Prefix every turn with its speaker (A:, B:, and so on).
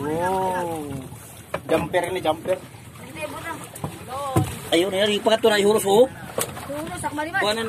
A: Wow. Jumper ini jumper.
B: Hindi, buta.
C: Ayun, ayun, ipakat ko na ihulos oh.
B: Tulo, sak malimas.
C: Kuhanan.